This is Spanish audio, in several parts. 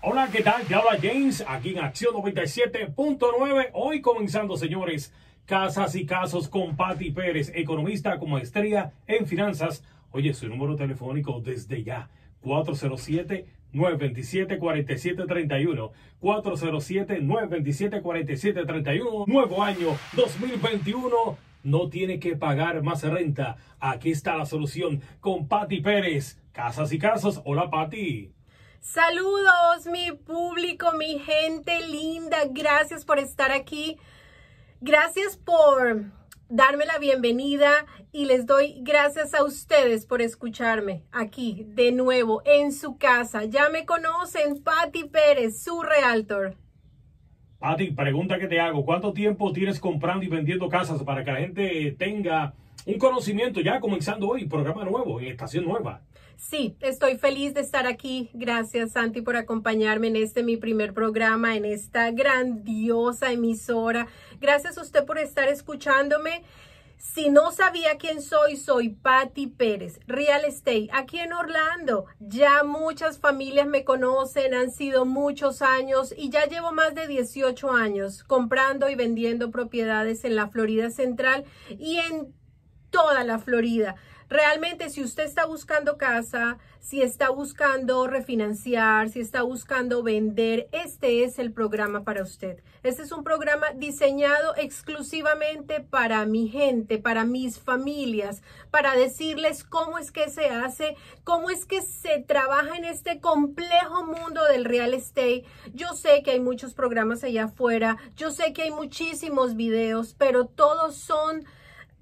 Hola, ¿qué tal? Te habla James aquí en Acción 97.9. Hoy comenzando, señores, Casas y Casos con Patti Pérez, economista con maestría en finanzas. Oye, su número telefónico desde ya, 407-927-4731. 407-927-4731. Nuevo año 2021. No tiene que pagar más renta. Aquí está la solución con Patti Pérez. Casas y Casos. Hola, Patti. Saludos, mi público, mi gente linda. Gracias por estar aquí. Gracias por darme la bienvenida y les doy gracias a ustedes por escucharme aquí de nuevo en su casa. Ya me conocen, Patti Pérez, su realtor. Patti, pregunta que te hago. ¿Cuánto tiempo tienes comprando y vendiendo casas para que la gente tenga un conocimiento ya comenzando hoy, programa nuevo, en estación nueva? Sí, estoy feliz de estar aquí. Gracias, Santi, por acompañarme en este mi primer programa, en esta grandiosa emisora. Gracias a usted por estar escuchándome. Si no sabía quién soy, soy Patti Pérez, Real Estate, aquí en Orlando. Ya muchas familias me conocen, han sido muchos años y ya llevo más de 18 años comprando y vendiendo propiedades en la Florida Central y en toda la Florida. Realmente, si usted está buscando casa, si está buscando refinanciar, si está buscando vender, este es el programa para usted. Este es un programa diseñado exclusivamente para mi gente, para mis familias, para decirles cómo es que se hace, cómo es que se trabaja en este complejo mundo del real estate. Yo sé que hay muchos programas allá afuera, yo sé que hay muchísimos videos, pero todos son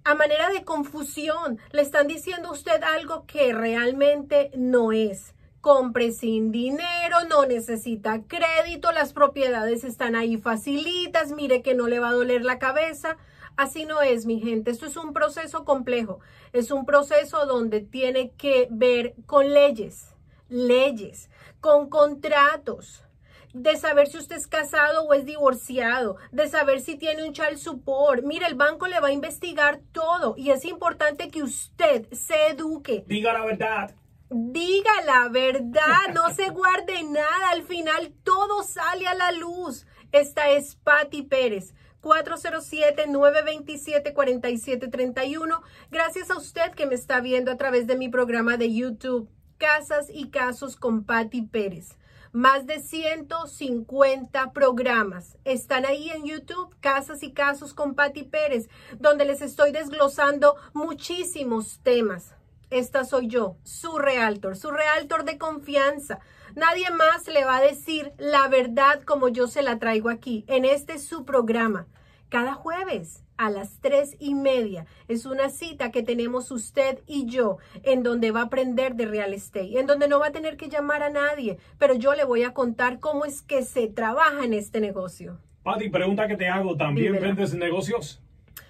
a manera de confusión. Le están diciendo a usted algo que realmente no es. Compre sin dinero, no necesita crédito, las propiedades están ahí facilitas, mire que no le va a doler la cabeza. Así no es, mi gente. Esto es un proceso complejo. Es un proceso donde tiene que ver con leyes, leyes, con contratos, de saber si usted es casado o es divorciado, de saber si tiene un child support. Mire, el banco le va a investigar todo y es importante que usted se eduque. Diga la verdad. Diga la verdad, no se guarde nada, al final todo sale a la luz. Esta es Patti Pérez. 407-927-4731. Gracias a usted que me está viendo a través de mi programa de YouTube, Casas y Casos con Patti Pérez. Más de 150 programas están ahí en YouTube, Casas y Casos con Patti Pérez, donde les estoy desglosando muchísimos temas. Esta soy yo, su realtor, su realtor de confianza. Nadie más le va a decir la verdad como yo se la traigo aquí, en este su programa, cada jueves a las tres y media. Es una cita que tenemos usted y yo, en donde va a aprender de real estate, en donde no va a tener que llamar a nadie, pero yo le voy a contar cómo es que se trabaja en este negocio. Pati, pregunta que te hago, ¿también vendes negocios?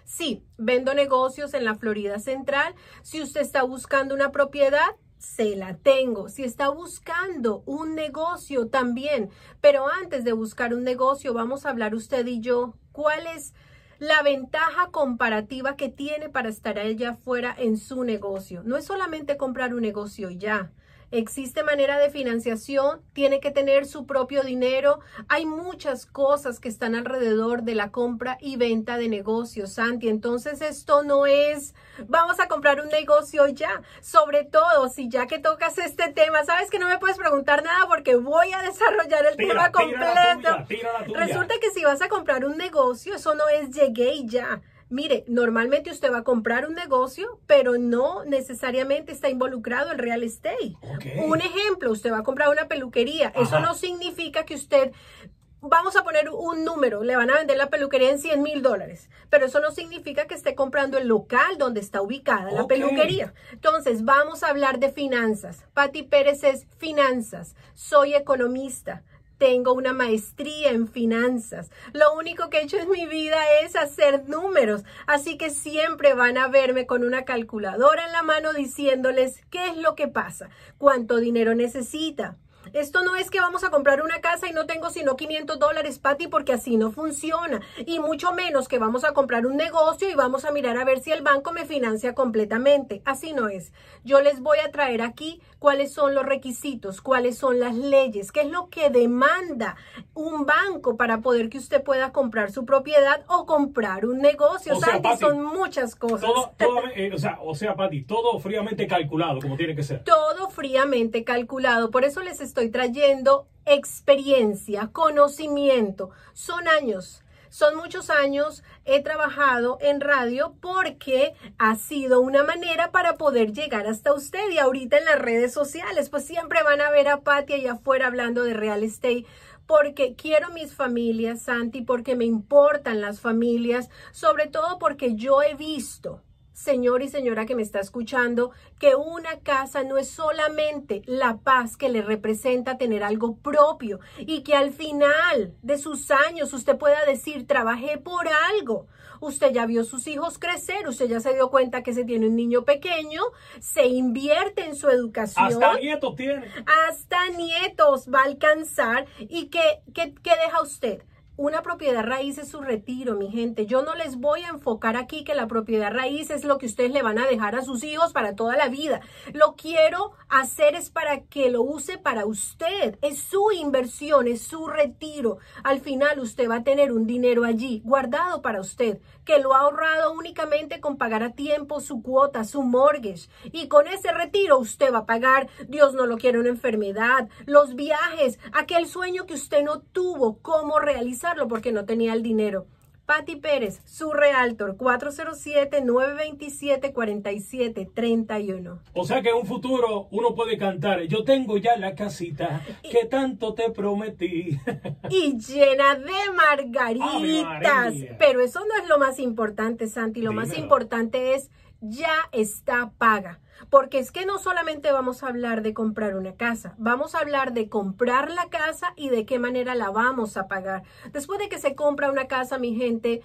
Sí, vendo negocios en la Florida Central. Si usted está buscando una propiedad, se la tengo. Si está buscando un negocio también, pero antes de buscar un negocio, vamos a hablar usted y yo cuál es la ventaja comparativa que tiene para estar allá afuera en su negocio. No es solamente comprar un negocio ya. Existe manera de financiación, tiene que tener su propio dinero. Hay muchas cosas que están alrededor de la compra y venta de negocios, Santi. Entonces esto no es, vamos a comprar un negocio ya. Sobre todo, si ya que tocas este tema, sabes que no me puedes preguntar nada porque voy a desarrollar el tema completo. Resulta que si vas a comprar un negocio, eso no es llegué y ya. Mire, normalmente usted va a comprar un negocio, pero no necesariamente está involucrado el real estate. Un ejemplo, usted va a comprar una peluquería. Eso no significa que usted vamos a poner un número, le van a vender la peluquería en 100 mil dólares, pero eso no significa que esté comprando el local donde está ubicada la peluquería. Entonces, vamos a hablar de finanzas. Patti Pérez es finanzas, soy economista, tengo una maestría en finanzas. Lo único que he hecho en mi vida es hacer números. Así que siempre van a verme con una calculadora en la mano diciéndoles qué es lo que pasa, cuánto dinero necesita, esto no es que vamos a comprar una casa y no tengo sino 500 dólares, Patti, porque así no funciona. Y mucho menos que vamos a comprar un negocio y vamos a mirar a ver si el banco me financia completamente. Así no es. Yo les voy a traer aquí cuáles son los requisitos, cuáles son las leyes, qué es lo que demanda un banco para poder que usted pueda comprar su propiedad o comprar un negocio. O sea, son muchas cosas. Todo, eh, o sea, o sea, Pati, todo fríamente calculado, como tiene que ser. Todo fríamente calculado. Por eso les estoy trayendo experiencia, conocimiento. Son años son muchos años, he trabajado en radio porque ha sido una manera para poder llegar hasta usted y ahorita en las redes sociales, pues siempre van a ver a Patti allá afuera hablando de real estate porque quiero mis familias, Santi, porque me importan las familias, sobre todo porque yo he visto señor y señora que me está escuchando, que una casa no es solamente la paz que le representa tener algo propio y que al final de sus años usted pueda decir, trabajé por algo. Usted ya vio sus hijos crecer, usted ya se dio cuenta que se tiene un niño pequeño, se invierte en su educación. Hasta nietos tiene. Hasta nietos va a alcanzar. ¿Y qué, qué, qué deja usted? Una propiedad raíz es su retiro, mi gente. Yo no les voy a enfocar aquí que la propiedad raíz es lo que ustedes le van a dejar a sus hijos para toda la vida. Lo quiero hacer es para que lo use para usted. Es su inversión, es su retiro. Al final usted va a tener un dinero allí guardado para usted, que lo ha ahorrado únicamente con pagar a tiempo su cuota, su mortgage. Y con ese retiro usted va a pagar, Dios no lo quiere, una enfermedad, los viajes, aquel sueño que usted no tuvo, cómo realizar porque no tenía el dinero. Patti Pérez, su realtor, 407-927-4731. O sea que en un futuro uno puede cantar, yo tengo ya la casita que tanto te prometí. y llena de margaritas. Pero eso no es lo más importante, Santi. Lo más importante es, ya está paga. Porque es que no solamente vamos a hablar de comprar una casa, vamos a hablar de comprar la casa y de qué manera la vamos a pagar. Después de que se compra una casa, mi gente,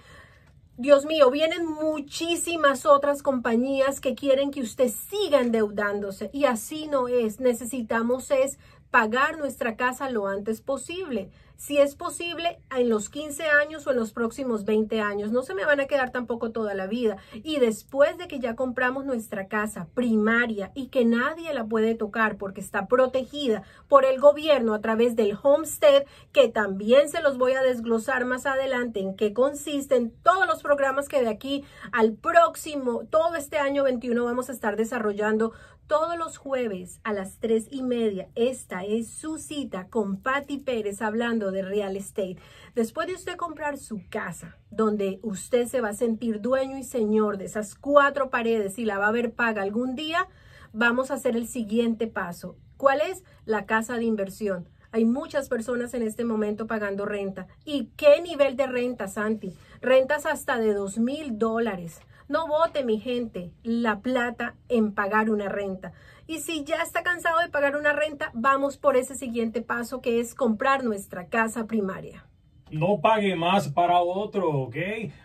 Dios mío, vienen muchísimas otras compañías que quieren que usted siga endeudándose y así no es. Necesitamos es pagar nuestra casa lo antes posible si es posible en los 15 años o en los próximos 20 años. No se me van a quedar tampoco toda la vida. Y después de que ya compramos nuestra casa primaria y que nadie la puede tocar porque está protegida por el gobierno a través del homestead, que también se los voy a desglosar más adelante en qué consisten todos los programas que de aquí al próximo, todo este año 21 vamos a estar desarrollando todos los jueves a las 3 y media. Esta es su cita con Patti Pérez hablando de real estate. Después de usted comprar su casa, donde usted se va a sentir dueño y señor de esas cuatro paredes y la va a ver paga algún día, vamos a hacer el siguiente paso. ¿Cuál es? La casa de inversión. Hay muchas personas en este momento pagando renta. ¿Y qué nivel de renta, Santi? Rentas hasta de dos mil dólares. No vote, mi gente, la plata en pagar una renta. Y si ya está cansado de pagar una renta, vamos por ese siguiente paso que es comprar nuestra casa primaria. No pague más para otro, ¿ok?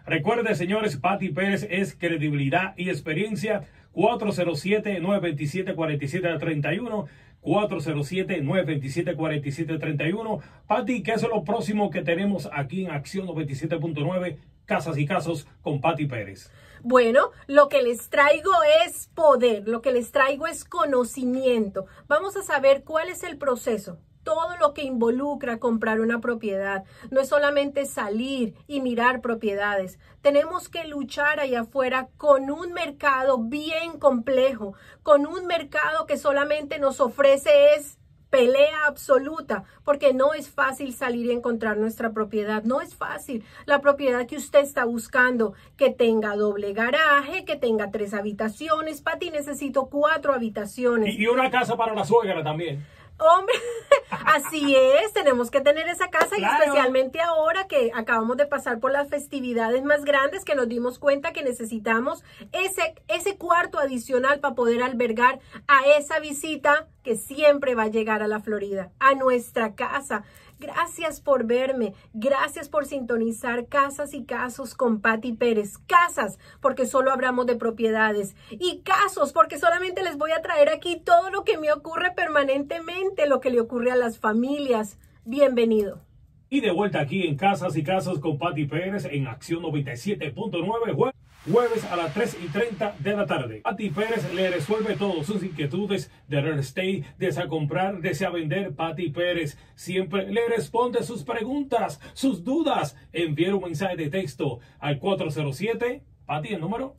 Recuerde, señores, Patti Pérez es credibilidad y experiencia. 407-927-4731. 407-927-4731. Patti, ¿qué es lo próximo que tenemos aquí en Acción 97.9? Casas y Casos con Patti Pérez. Bueno, lo que les traigo es poder, lo que les traigo es conocimiento. Vamos a saber cuál es el proceso todo lo que involucra comprar una propiedad. No es solamente salir y mirar propiedades. Tenemos que luchar allá afuera con un mercado bien complejo, con un mercado que solamente nos ofrece es pelea absoluta, porque no es fácil salir y encontrar nuestra propiedad, no es fácil. La propiedad que usted está buscando, que tenga doble garaje, que tenga tres habitaciones, para ti necesito cuatro habitaciones. Y, una casa para la suegra también. Hombre, así es, tenemos que tener esa casa y especialmente ahora que acabamos de pasar por las festividades más grandes que nos dimos cuenta que necesitamos ese, ese cuarto adicional para poder albergar a esa visita que siempre va a llegar a la Florida, a nuestra casa. Gracias por verme. Gracias por sintonizar Casas y Casos con Patti Pérez. Casas, porque solo hablamos de propiedades. Y casos, porque solamente les voy a traer aquí todo lo que me ocurre permanentemente, lo que le ocurre a las familias. Bienvenido. Y de vuelta aquí en Casas y Casos con Patti Pérez en Acción 97.9. jueves a las 3 y 30 de la tarde. Pati Pérez le resuelve todas sus inquietudes de real estate, desea comprar, desea vender. Pati Pérez siempre le responde sus preguntas, sus dudas. Envíe un mensaje de texto al 407. Pati, el número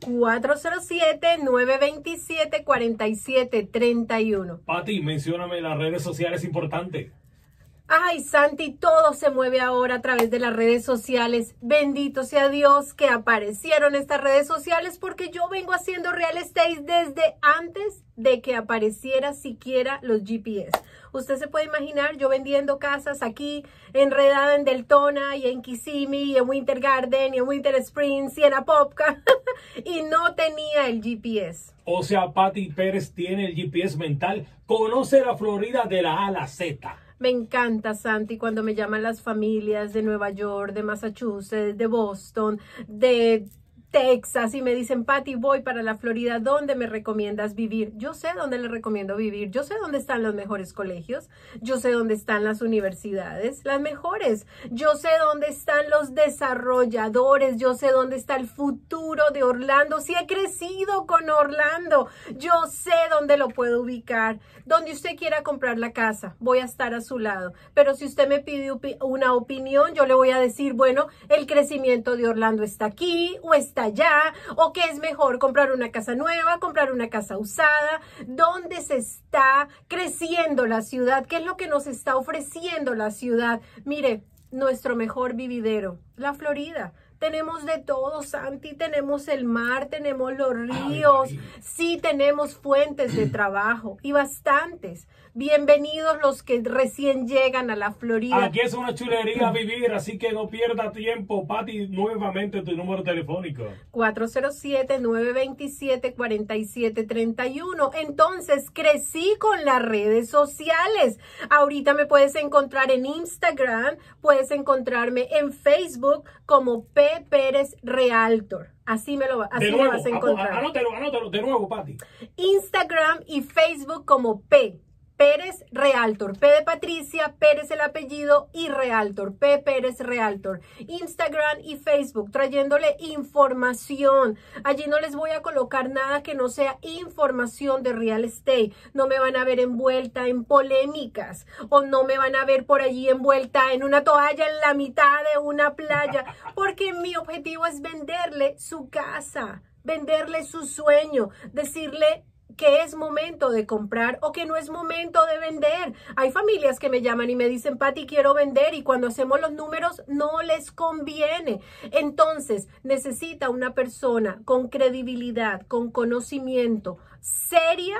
407-927-4731. Pati, mencióname las redes sociales importantes. Ay, Santi, todo se mueve ahora a través de las redes sociales. Bendito sea Dios que aparecieron estas redes sociales porque yo vengo haciendo real estate desde antes de que apareciera siquiera los GPS. Usted se puede imaginar yo vendiendo casas aquí, enredada en Deltona y en Kissimmee y en Winter Garden y en Winter Springs y en Apopka y no tenía el GPS. O sea, Patti Pérez tiene el GPS mental, conoce la Florida de la A a la Z. Me encanta, Santi, cuando me llaman las familias de Nueva York, de Massachusetts, de Boston, de Texas y me dicen, Patty, voy para la Florida, ¿dónde me recomiendas vivir? Yo sé dónde le recomiendo vivir, yo sé dónde están los mejores colegios, yo sé dónde están las universidades, las mejores, yo sé dónde están los desarrolladores, yo sé dónde está el futuro de Orlando, si he crecido con Orlando, yo sé dónde lo puedo ubicar, donde usted quiera comprar la casa, voy a estar a su lado, pero si usted me pide una opinión, yo le voy a decir, bueno, el crecimiento de Orlando está aquí o está allá, o que es mejor comprar una casa nueva, comprar una casa usada, dónde se está creciendo la ciudad, qué es lo que nos está ofreciendo la ciudad. Mire, nuestro mejor vividero, la Florida. Tenemos de todo, Santi. Tenemos el mar, tenemos los ríos. Sí, tenemos fuentes de trabajo y bastantes. Bienvenidos los que recién llegan a la Florida. Aquí es una chulería vivir, así que no pierda tiempo. Pati, nuevamente tu número telefónico. 407-927-4731. Entonces, crecí con las redes sociales. Ahorita me puedes encontrar en Instagram, puedes encontrarme en Facebook como P. Pérez Realtor. Así me lo así nuevo, vas a encontrar. Anótelo, anótelo, de nuevo, Pati. Instagram y Facebook como P. Pérez Realtor, P de Patricia, Pérez el apellido y Realtor, P Pérez Realtor, Instagram y Facebook, trayéndole información. Allí no les voy a colocar nada que no sea información de real estate. No me van a ver envuelta en polémicas o no me van a ver por allí envuelta en una toalla en la mitad de una playa, porque mi objetivo es venderle su casa, venderle su sueño, decirle que es momento de comprar o que no es momento de vender. Hay familias que me llaman y me dicen, Pati, quiero vender y cuando hacemos los números no les conviene. Entonces, necesita una persona con credibilidad, con conocimiento, seria.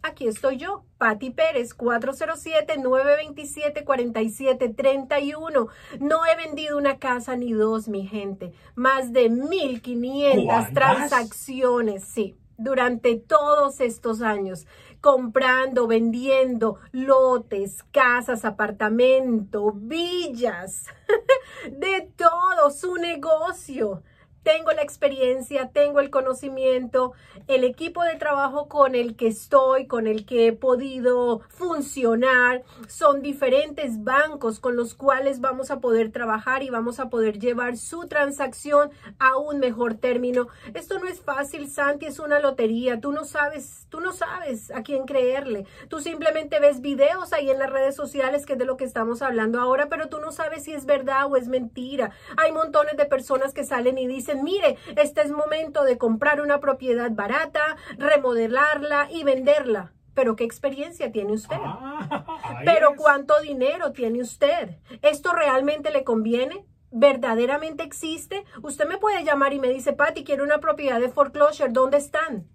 Aquí estoy yo, Pati Pérez, 407-927-4731. No he vendido una casa ni dos, mi gente. Más de 1.500 transacciones, sí durante todos estos años, comprando, vendiendo lotes, casas, apartamentos, villas, de todo su negocio tengo la experiencia, tengo el conocimiento, el equipo de trabajo con el que estoy, con el que he podido funcionar, son diferentes bancos con los cuales vamos a poder trabajar y vamos a poder llevar su transacción a un mejor término. Esto no es fácil, Santi, es una lotería. Tú no sabes, tú no sabes a quién creerle. Tú simplemente ves videos ahí en las redes sociales que es de lo que estamos hablando ahora, pero tú no sabes si es verdad o es mentira. Hay montones de personas que salen y dicen, mire, este es momento de comprar una propiedad barata, remodelarla y venderla. Pero ¿qué experiencia tiene usted? Ah, Pero ¿cuánto dinero tiene usted? ¿Esto realmente le conviene? ¿Verdaderamente existe? Usted me puede llamar y me dice, Patti, quiero una propiedad de foreclosure. ¿Dónde están?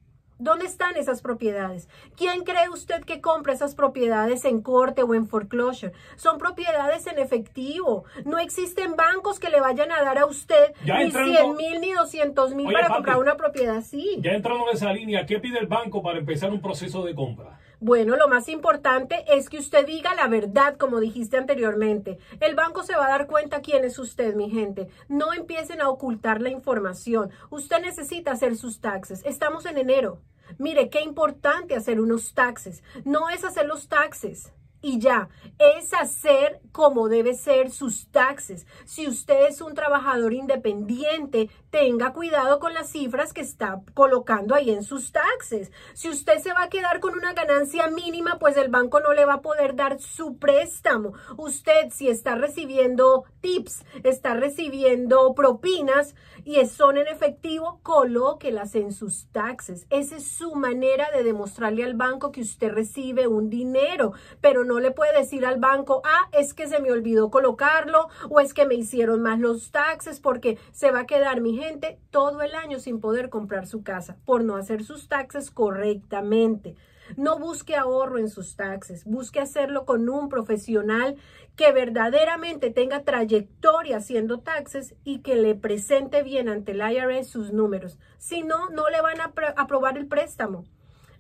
¿Dónde están esas propiedades? ¿Quién cree usted que compra esas propiedades en corte o en foreclosure? Son propiedades en efectivo. No existen bancos que le vayan a dar a usted ni 100 mil ni 200 mil para comprar una propiedad así. Ya entrando en esa línea, ¿qué pide el banco para empezar un proceso de compra? Bueno, lo más importante es que usted diga la verdad, como dijiste anteriormente. El banco se va a dar cuenta quién es usted, mi gente. No empiecen a ocultar la información. Usted necesita hacer sus taxes. Estamos en enero. Mire, qué importante hacer unos taxes. No es hacer los taxes y ya, es hacer como debe ser sus taxes. Si usted es un trabajador independiente, tenga cuidado con las cifras que está colocando ahí en sus taxes. Si usted se va a quedar con una ganancia mínima, pues el banco no le va a poder dar su préstamo. Usted si está recibiendo tips, está recibiendo propinas y son en efectivo, colóquelas en sus taxes. Esa es su manera de demostrarle al banco que usted recibe un dinero, pero no le puede decir al banco, ah, es que se me olvidó colocarlo o es que me hicieron más los taxes porque se va a quedar mi todo el año sin poder comprar su casa por no hacer sus taxes correctamente. No busque ahorro en sus taxes, busque hacerlo con un profesional que verdaderamente tenga trayectoria haciendo taxes y que le presente bien ante el IRS sus números. Si no, no le van a aprobar el préstamo.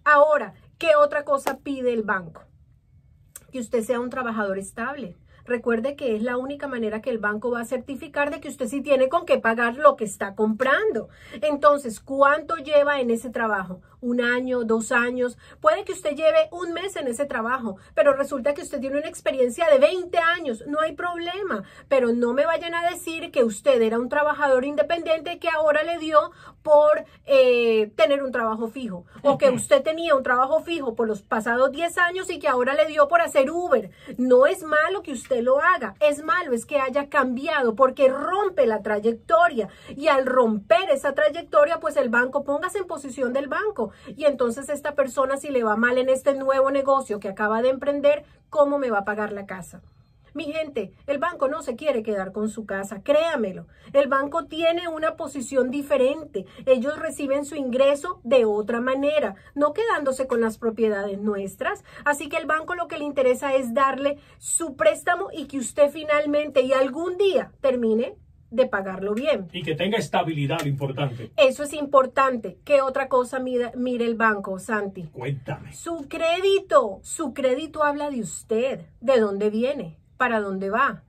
Ahora, ¿qué otra cosa pide el banco? Que usted sea un trabajador estable. Recuerde que es la única manera que el banco va a certificar de que usted sí tiene con qué pagar lo que está comprando. Entonces, ¿cuánto lleva en ese trabajo? Un año, dos años. Puede que usted lleve un mes en ese trabajo, pero resulta que usted tiene una experiencia de 20 años. No hay problema, pero no me vayan a decir que usted era un trabajador independiente que ahora le dio por eh, tener un trabajo fijo o que usted tenía un trabajo fijo por los pasados 10 años y que ahora le dio por hacer Uber. No es malo que usted lo haga, es malo es que haya cambiado porque rompe la trayectoria y al romper esa trayectoria pues el banco póngase en posición del banco y entonces esta persona si le va mal en este nuevo negocio que acaba de emprender, ¿cómo me va a pagar la casa? Mi gente, el banco no se quiere quedar con su casa, créamelo. El banco tiene una posición diferente. Ellos reciben su ingreso de otra manera, no quedándose con las propiedades nuestras. Así que el banco lo que le interesa es darle su préstamo y que usted finalmente y algún día termine de pagarlo bien. Y que tenga estabilidad, importante. Eso es importante. ¿Qué otra cosa mire, mire el banco, Santi? Cuéntame. Su crédito. Su crédito habla de usted. ¿De dónde viene? ¿Para dónde va?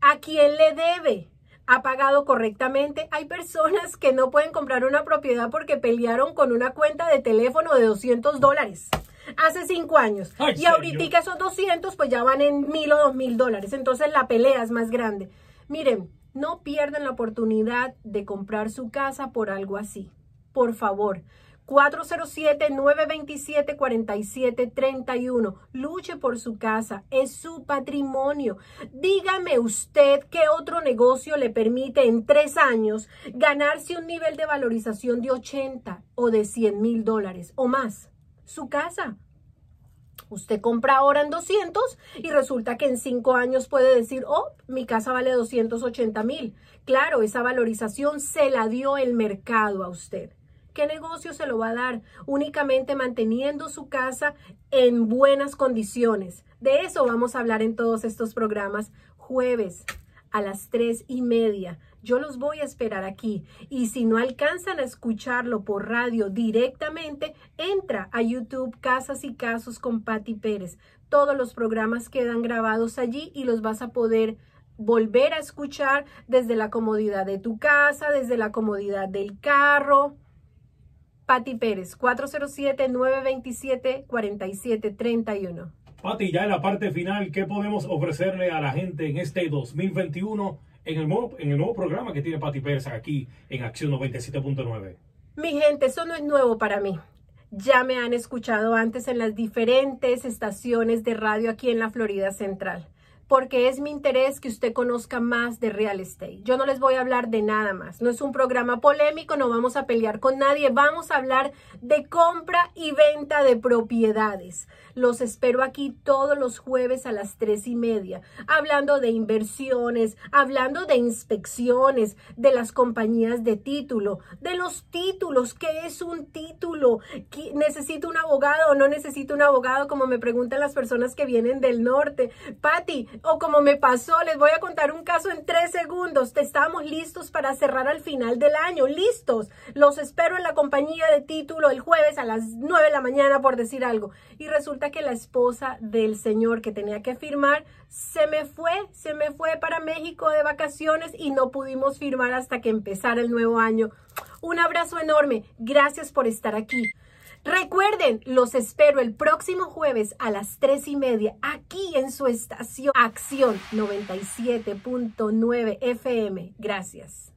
¿A quién le debe? ¿Ha pagado correctamente? Hay personas que no pueden comprar una propiedad porque pelearon con una cuenta de teléfono de 200 dólares hace cinco años. y ahorita esos 200 pues ya van en mil o dos mil dólares. Entonces la pelea es más grande. Miren, no pierdan la oportunidad de comprar su casa por algo así. Por favor, 407-927-4731. Luche por su casa, es su patrimonio. Dígame usted qué otro negocio le permite en tres años ganarse un nivel de valorización de 80 o de 100 mil dólares o más. Su casa. Usted compra ahora en 200 y resulta que en cinco años puede decir, oh, mi casa vale 280 mil. Claro, esa valorización se la dio el mercado a usted. ¿Qué negocio se lo va a dar? Únicamente manteniendo su casa en buenas condiciones. De eso vamos a hablar en todos estos programas jueves a las tres y media yo los voy a esperar aquí. Y si no alcanzan a escucharlo por radio directamente, entra a YouTube Casas y Casos con Patti Pérez. Todos los programas quedan grabados allí y los vas a poder volver a escuchar desde la comodidad de tu casa, desde la comodidad del carro. Patti Pérez, 407-927-4731. Patti, ya en la parte final, ¿qué podemos ofrecerle a la gente en este 2021 en el nuevo, programa que tiene Pati Pérez aquí en Acción 97.9. Mi gente, eso no es nuevo para mí. Ya me han escuchado antes en las diferentes estaciones de radio aquí en la Florida Central porque es mi interés que usted conozca más de real estate. Yo no les voy a hablar de nada más. No es un programa polémico, no vamos a pelear con nadie. Vamos a hablar de compra y venta de propiedades. Los espero aquí todos los jueves a las tres y media, hablando de inversiones, hablando de inspecciones, de las compañías de título, de los títulos. ¿Qué es un título? ¿Necesito un abogado o no necesito un abogado? Como me preguntan las personas que vienen del norte. Patti, o como me pasó, les voy a contar un caso en tres segundos. Estamos listos para cerrar al final del año, listos. Los espero en la compañía de título el jueves a las nueve de la mañana, por decir algo. Y resulta que la esposa del señor que tenía que firmar se me fue, se me fue para México de vacaciones y no pudimos firmar hasta que empezara el nuevo año. Un abrazo enorme. Gracias por estar aquí. Recuerden, los espero el próximo jueves a las tres y media aquí en su estación Acción 97.9 FM. Gracias.